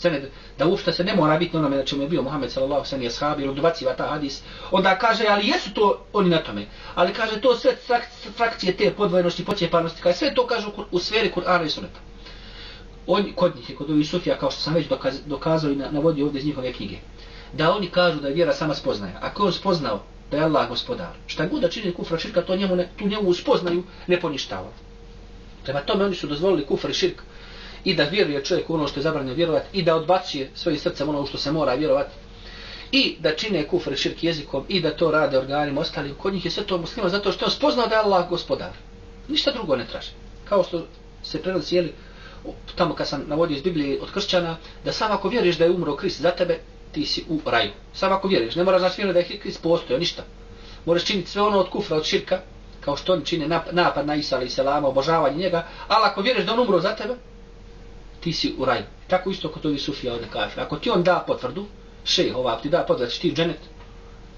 Sened, da uopšte se ne mora biti onome na čemu je bio Muhammed sallallahu sallam i ashabi, ili odbaciva ta hadis, onda kaže, ali jesu to oni na tome, ali kaže to sve frakcije te podvojenosti, počepanosti, kaže sve to kaže u sferi Kur'ana i Sunneta. Oni, kod njih, kod ovih Sufija, kao što sam već dokaz, dokazao i navodio ovdje iz njihove knjige, da oni kažu da je vjera sama spoznaja. Ako on spoznao da je Allah gospodar, šta god da čini kufra širka, to njemu ne, tu njemu spoznaju ne poništava. Prema tome oni su dozvolili kufra i širk i da vjeruje čovjek u ono što je zabranjeno vjerovati i da odbacuje svojim srcem ono što se mora vjerovati i da čine kufr širk jezikom i da to rade organima ostali. Kod njih je sve to muslima zato što je spoznao da je Allah gospodar. Ništa drugo ne traži. Kao što se prenosi jeli tamo kad sam navodio iz Biblije od kršćana da samo ako vjeruješ da je umro Krist za tebe ti si u raju. Samo ako vjeruješ. Ne moraš znači da je Krist postoje ništa. Moraš činiti sve ono od kufra od širka kao što oni čine napad na Isa i Selama obožavanje njega ali ako vjeruješ da on umro za tebe ti si u raju. Tako isto kod ovih sufija ovdje kaže. Ako ti on da potvrdu, šejh ova, ti da potvrdu, ti u dženet,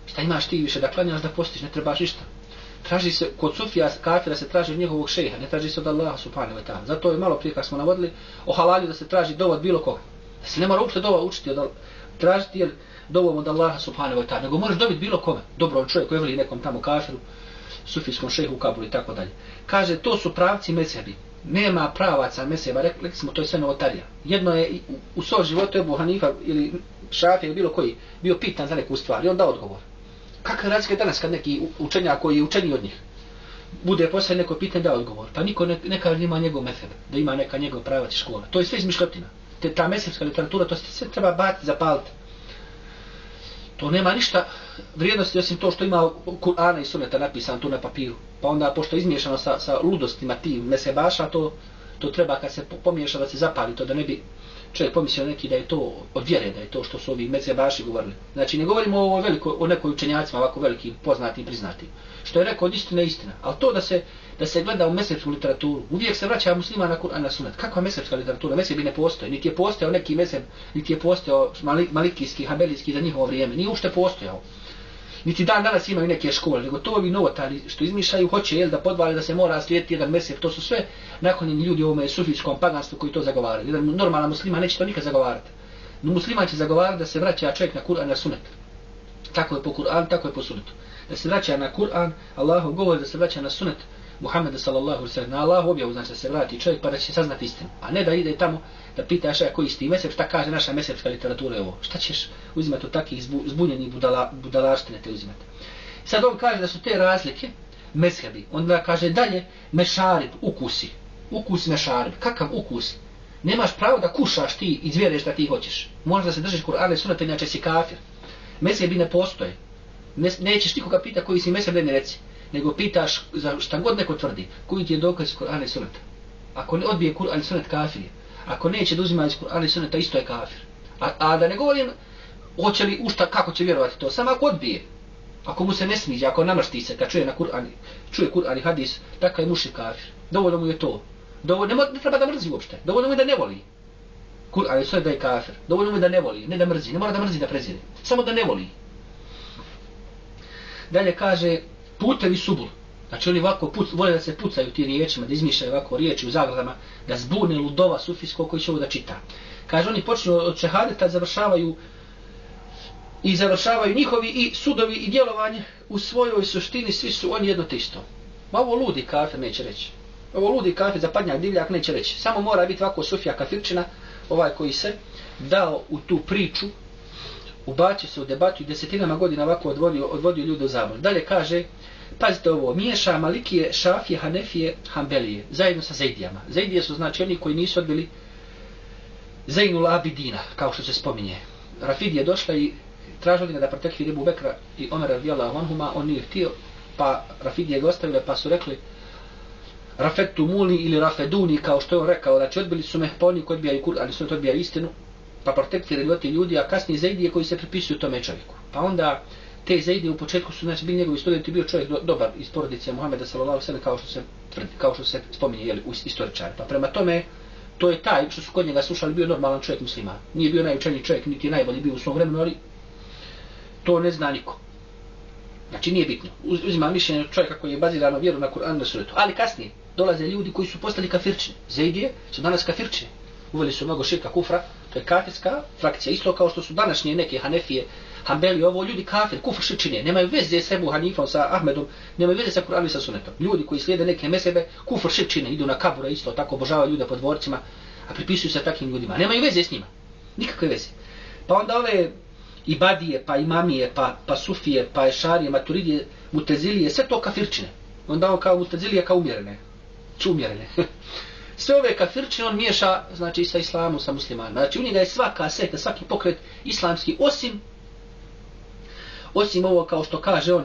šta imaš ti više da klanjaš da postiš, ne trebaš ništa. Traži se, kod sufija kafira se traži od njegovog šeha, ne traži se od Allaha subhanahu wa ta'ala. Zato je malo prije kad smo navodili o halalju da se traži dovod od bilo koga. Da se ne mora uopšte dova učiti od tražiti jer dovom od Allaha subhanahu wa ta'ala. Nego možeš dobiti bilo kome, dobro čovjek koji veli nekom tamo kafiru, sufijskom šehu u Kabulu i tako dalje. Kaže, to su pravci mezhebi nema pravaca meseba, rekli smo, to je sve novotarija. Jedno je u, u svoj životu je Buhanifa ili Šafi ili bilo koji bio pitan za neku stvar i on da odgovor. Kakva je razlika danas kad neki učenjak koji je učeni od njih bude posle neko pitanje da odgovor. Pa niko ne, neka ima njegov meseb, da ima neka njegov pravac škola. To je sve izmišljotina. Te, ta mesebska literatura, to se sve treba bati, zapaliti. To nema ništa vrijednosti osim to što ima Kur'ana i Suneta napisan tu na papiru. Pa onda, pošto je izmiješano sa, sa ludostima tim mesebaša, to, to treba kad se pomiješa da se zapali to, da ne bi čovjek pomislio neki da je to od vjere, da je to što su ovi mesebaši govorili. Znači, ne govorimo o, veliko, o nekoj učenjacima ovako velikim, poznatim, priznatim. Što je rekao od istine istina. Ali to da se, da se gleda u mesepsku literaturu, uvijek se vraća muslima na Kur'an na sunet. Kakva mesepska literatura? Mesep bi ne postoje. Niti je postojao neki mesep, niti je postojao malikijski, habelijski za njihovo vrijeme. Nije ušte postojao niti dan danas imaju neke škole, nego to ovi novotari što izmišljaju, hoće jel, da podvale da se mora slijediti jedan mesef, to su sve naklonjeni ljudi u ovome sufijskom paganstvu koji to zagovaraju. Jedan normalan muslima neće to nikad zagovarati. No musliman će zagovarati da se vraća čovjek na Kur'an na sunet. Tako je po Kur'an, tako je po sunetu. Da se vraća na Kur'an, Allahu govori da se vraća na sunet, Muhammed sallallahu alejhi ve sellem na Allahu objavu znači da se vrati čovjek pa da će saznati istinu a ne da ide tamo da pita šta koji isti mesec šta kaže naša mesečka literatura ovo? Šta ćeš uzimati od takih zbu, zbunjenih budala budalaštine te uzimati? Sad on kaže da su te razlike mezhebi. Onda kaže dalje mešarib ukusi. Ukus mešarib. Kakav ukus? Nemaš pravo da kušaš ti i zvjereš šta ti hoćeš. Možeš da se držiš Kur'ana i sunata, inače si kafir. Mezhebi ne postoje. Ne, nećeš nikoga pita koji si mezheb ne reci nego pitaš za šta god neko tvrdi, koji ti je dokaz Kur'ana i Sunnata. Ako ne odbije Kur'an i Sunnet kafir, ako neće da uzima iz Kur'ana i Sunnata, isto je kafir. A, a da ne govorim, hoće li ušta, kako će vjerovati to, samo ako odbije, ako mu se ne sniđa, ako namršti se, kad čuje na Kur'an, čuje Kur'an i hadis, takav je muši kafir. Dovoljno mu je to. Dovoljno, ne, ne treba da mrzi uopšte, dovoljno mu je da ne voli. Kur'an i Sunnet da je kafir. Dovoljno mu je da ne voli, ne da mrzi, ne mora da mrzi da prezire. Samo da ne voli. Dalje kaže, putevi subul. Znači oni ovako puc, vole da se pucaju ti riječima, da izmišljaju ovako riječi u zagradama, da zbune ludova sufijskog koji će ovo da čita. Kaže, oni počnu od šehadeta, završavaju i završavaju njihovi i sudovi i djelovanje u svojoj suštini, svi su oni jedno te isto. Ma ovo ludi kafir neće reći. Ovo ludi kafir zapadnjak, divljak neće reći. Samo mora biti ovako Sufija kafirčina, ovaj koji se dao u tu priču, ubacio se u debatu i desetinama godina ovako odvodio, odvodio ljude u zabor. Dalje kaže, Pazite ovo, miješa Malikije, Šafije, Hanefije, Hanbelije, zajedno sa Zejdijama. Zejdije su znači oni koji nisu odbili Zejnul Abidina, kao što se spominje. Rafid je došla i tražila da protekli Rebu Bekra i Omer radijallahu anhuma, on nije htio, pa Rafid je ga ostavila, pa su rekli Rafetu muli ili Rafeduni, kao što je on rekao, znači odbili su me, pa oni koji odbijaju kur, ali su odbijaju istinu, pa protekli ljudi, a kasnije Zejdije koji se pripisuju tome čovjeku. Pa onda te Zaidi u početku su znači bili njegovi studenti bio čovjek do, dobar iz porodice Muhameda sallallahu alejhi ve kao što se tvrdi kao što se spominje je li u pa prema tome to je taj što su kod njega slušali bio normalan čovjek musliman. Nije bio najučeniji čovjek niti najbolji bio u svom vremenu ali to ne zna niko. Znači nije bitno. Uzima mišljenje čovjeka koji je bazirano vjeru na Kur'an na sunetu. ali kasnije dolaze ljudi koji su postali kafirči. Zaidije su danas kafirči. Uveli su mnogo širka kufra To je kafirska frakcija. Isto kao što su današnje neke Hanefije, Hanbeli, ovo ljudi kafir, kufr širčine, nemaju veze sa Ebu Hanifom, sa Ahmedom, nemaju veze sa Kur'anom i sa Sunetom. Ljudi koji slijede neke mesebe, kufr širčine, idu na kabura isto, tako obožavaju ljude po dvorcima, a pripisuju se takvim ljudima. Nemaju veze s njima. Nikakve veze. Pa onda ove ibadije, pa imamije, pa, pa sufije, pa ešarije, maturidije, mutezilije, sve to kafirčine. Onda on kao mutezilije kao umjerene. Ču umjerene. sve ove kafirčine on miješa znači sa islamom, sa muslimanima. Znači u njega je svaka sekta, svaki pokret islamski, osim osim ovo kao što kaže on,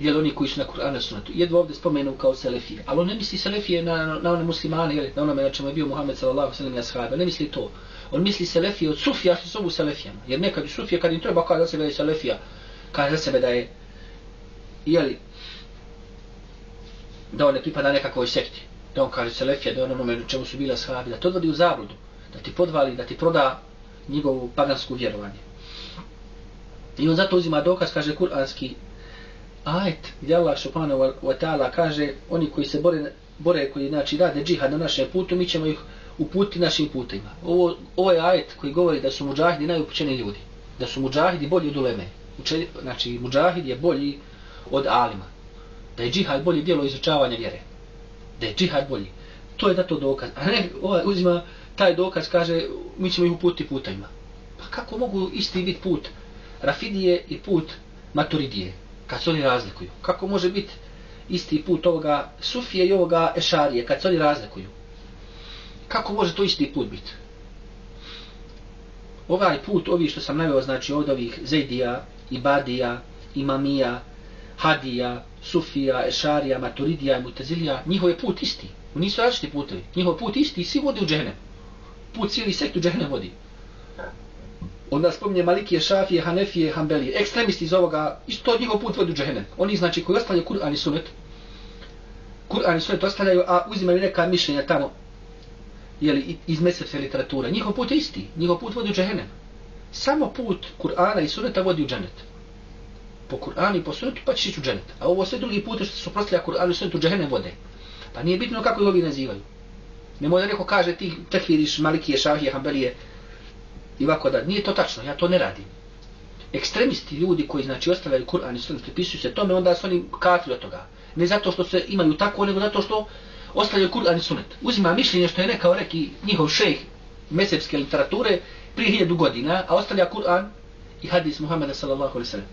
jel oni koji su na Kur'anu sunatu, jedva ovdje spomenu kao selefije, ali on ne misli selefije na, na one muslimane, jel, na onome na čemu je bio Muhammed sallallahu sallam i ashabi, ne misli to. On misli selefije od sufija što su ovu selefijama, jer nekad u sufije kad im treba kaže za sebe da je selefija, kaže za sebe da je, jeli, da on ne pripada nekakvoj sekti, da on kaže selefija, da on onome na čemu su bili ashabi, da to odvodi u zabludu, da ti podvali, da ti proda njegovu pagansku vjerovanje. I on zato uzima dokaz, kaže kuranski ajet, gdje Allah subhanahu wa ta'ala kaže, oni koji se bore, bore koji znači rade džihad na našem putu, mi ćemo ih uputiti našim putima. Ovo, ovo je ajet koji govori da su muđahidi najupućeni ljudi. Da su muđahidi bolji od uleme. Uče, znači, muđahid je bolji od alima. Da je džihad bolji dijelo izučavanja vjere. Da je džihad bolji. To je da to dokaz. A ne, ovaj uzima taj dokaz, kaže, mi ćemo ih uputiti putima. Pa kako mogu isti biti put? Rafidije i put Maturidije, kad se oni razlikuju. Kako može biti isti put ovoga Sufije i ovoga Ešarije, kad se oni razlikuju? Kako može to isti put biti? Ovaj put, ovi što sam naveo, znači od ovih Zaidija, Ibadija, Imamija, Hadija, Sufija, Ešarija, Maturidija i Mutazilija, njihov je put isti. Nisu različiti putevi. Njihov put isti i svi vodi u džehnem. Put cijeli sekt u džehnem vodi onda spominje Malikije, Šafije, Hanefije, Hanbelije, ekstremisti iz ovoga, isto od njihov put vodi u džehennem. Oni znači koji ostavljaju Kur'an i Sunet, Kur'an i Sunet ostavljaju, a uzimaju neka mišljenja tamo, jeli, iz mesece literature. Njihov put je isti, njihov put vodi u džehennem. Samo put Kur'ana i Suneta vodi u dženet. Po Kur'anu i po Sunetu pa ćeš ići u dženet. A ovo sve drugi put što su prostavlja Kur'anu i Sunetu u džehennem vode. Pa nije bitno kako ih ovi nazivaju. Nemoj da neko kaže ti tekfiriš Malikije, Šafije, Hanbelije, I ovako da, nije to tačno, ja to ne radim. Ekstremisti ljudi koji znači ostavljaju Kur'an i Sunnet pripisuju se tome, onda su oni kafir od toga. Ne zato što se imaju tako, nego zato što ostavljaju Kur'an i Sunnet. Uzima mišljenje što je nekao reki njihov šejh mesepske literature prije hiljadu godina, a ostavlja Kur'an i hadis Muhammeda sallallahu alaihi sallam.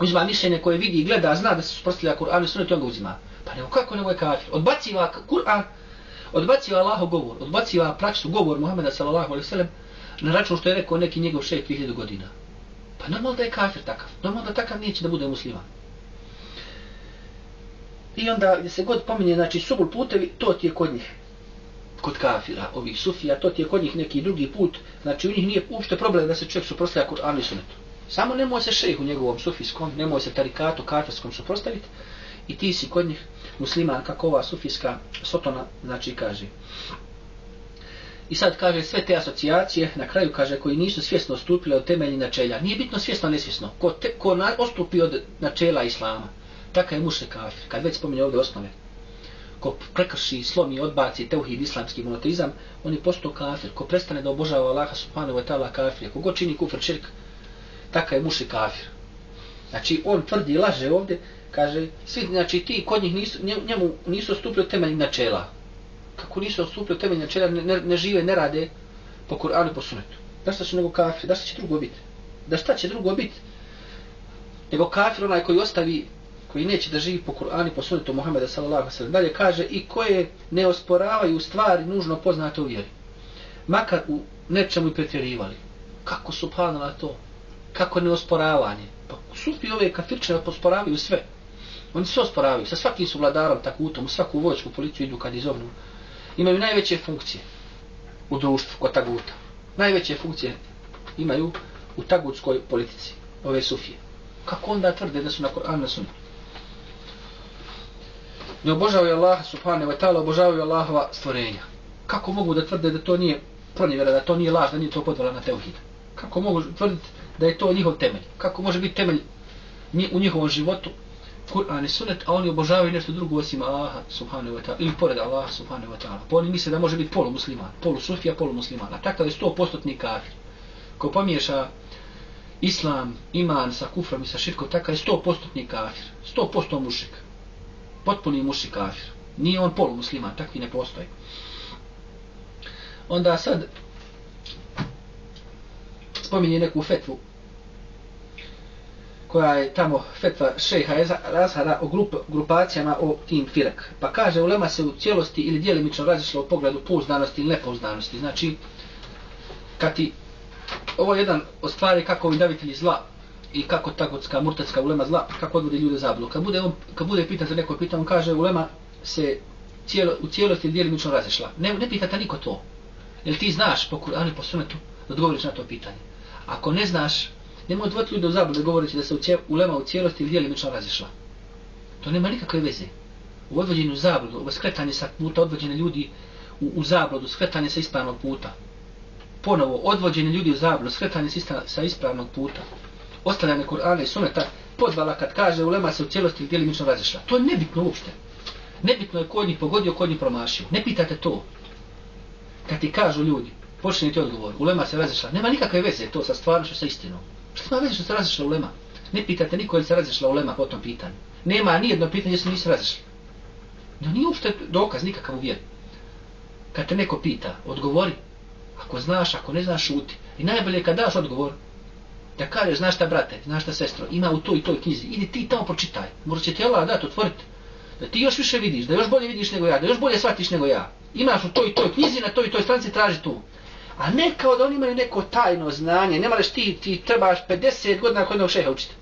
Uzima mišljenje koje vidi i gleda, zna da se suprostavlja Kur'an i Sunnet i on ga uzima. Pa nego kako nego je kafir? Odbaciva Kur'an, odbaciva Allahov govor, odbaciva praksu govor Muhammeda sallallahu alaihi sallam, na račun što je rekao neki njegov šejh 2000 godina. Pa normalno da je kafir takav. Normalno da takav neće da bude musliman. I onda gdje se god pominje, znači subul putevi, to ti je kod njih. Kod kafira, ovih sufija, to ti je kod njih neki drugi put. Znači u njih nije uopšte problem da se čovjek suprostavlja Kur'an i sunetu. Samo nemoj se šejh u njegovom sufijskom, nemoj se tarikatu kafirskom suprostaviti. I ti si kod njih musliman, kako ova sufijska sotona, znači kaže. I sad kaže sve te asocijacije, na kraju kaže koji nisu svjesno stupili od temelji načelja. Nije bitno svjesno, nesvjesno. Ko, te, ko na, ostupi od načela islama, taka je mušli kafir. Kad već spominje ovdje osnove. Ko prekrši, slomi, odbaci teuhid islamski monoteizam, on je postao kafir. Ko prestane da obožava Allaha subhanahu wa ta'ala kafir. Ko god čini kufr širk, taka je mušli kafir. Znači on tvrdi laže ovdje, kaže, svi, znači ti kod njih nisu, njemu nisu stupili od temelji načela ako nisu odstupili temeljne načela, ne, ne, žive, ne rade po Kur'anu i po sunetu. Da šta su nego kafir, da šta će drugo biti? Da šta će drugo biti? Nego kafir onaj koji ostavi, koji neće da živi po Kur'anu i po sunetu Muhammeda sallallahu alaihi sallam. Dalje kaže i koje ne osporavaju stvari nužno poznate u vjeri. Makar u nečemu i pretjerivali. Kako subhanallah to? Kako ne osporavanje? Pa sufi ove kafirče osporavaju sve. Oni sve osporavaju. Sa svakim su vladarom tako utom, u svaku vojsku policiju idu kad izobnu imaju najveće funkcije u društvu kod taguta. Najveće funkcije imaju u tagutskoj politici, ove sufije. Kako onda tvrde da su na Kur'an na sunnetu? Ne obožavaju Allah subhanahu wa ta'ala, obožavaju Allahova stvorenja. Kako mogu da tvrde da to nije pronjevera, da to nije laž, da nije to podvala na teuhid? Kako mogu tvrditi da je to njihov temelj? Kako može biti temelj u njihovom životu Kur'an i sunet, a oni obožavaju nešto drugo osim Allaha subhanahu wa ta'ala, ili pored Allaha subhanahu wa ta'ala. Pa oni misle da može biti polumusliman, polusufija, polumusliman, a takav je sto postotni kafir. Ko pomiješa islam, iman sa kufrom i sa širkom, takav je sto postotni kafir, sto posto mušik. Potpuni mušik kafir. Nije on polumusliman, takvi ne postoji. Onda sad spominje neku fetvu koja je tamo fetva šeha Razhara o grup, grupacijama o tim firak. Pa kaže, ulema se u cijelosti ili dijelimično razišla u pogledu pouzdanosti ili nepouzdanosti. Znači, kad ti, ovo je jedan od stvari kako ovi davitelji zla i kako tagotska, murtacka ulema zla, kako odvode ljude zablu. Kad bude, on, kad bude pitan za neko pitan, on kaže, ulema se cijelo, u cijelosti ili dijelimično razišla. Ne, ne pita niko to. Jel ti znaš po Kur'anu po sunetu da odgovoriš na to pitanje? Ako ne znaš, Nemoj odvati ljudi u zabude govoreći da se u cije, ulema u cijelosti ili dijelimično razišla. To nema nikakve veze. U odvođenju zabludu, ovo skretanje sa puta, odvođene ljudi u, u zabludu, skretanje sa ispravnog puta. Ponovo, odvođenje ljudi u zabludu, skretanje sa, sa ispravnog puta. Ostavljanje Kur'ana i Suneta podvala kad kaže ulema se u cijelosti ili dijelimično razišla. To je nebitno uopšte. Nebitno je ko njih pogodio, ko njih promašio. Ne pitate to. Kad ti kažu ljudi, počne ti odgovor, ulema se razišla. Nema nikakve veze to sa stvarnošću, sa istinom. Šta ima veze što se razišla u lema? Ne pitate niko je se razišla u lema po tom pitanju. Nema ni jedno pitanje što nisu razišli. No nije uopšte dokaz nikakav u vjeru. Kad te neko pita, odgovori. Ako znaš, ako ne znaš, šuti. I najbolje kad daš odgovor, da kažeš, znaš šta brate, znaš šta sestro, ima u toj i toj knjizi, idi ti tamo pročitaj. Možda će ti Allah dati, otvoriti. Da ti još više vidiš, da još bolje vidiš nego ja, da još bolje shvatiš nego ja. Imaš u toj i toj knjizi, na toj i toj stranci, traži tu. A ne kao da oni imaju neko tajno znanje, Ne moraš ti, ti trebaš 50 godina kod jednog šeha učiti.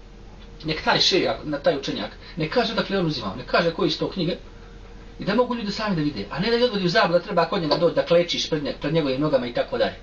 Nek taj šeha, na taj učenjak, ne kaže da on uzimao, ne kaže koji su to knjige, i da mogu ljudi sami da vide, a ne da ljudi odvodi u zabu da treba kod njega doći da klečiš pred, nje, pred njegovim nogama i tako dalje.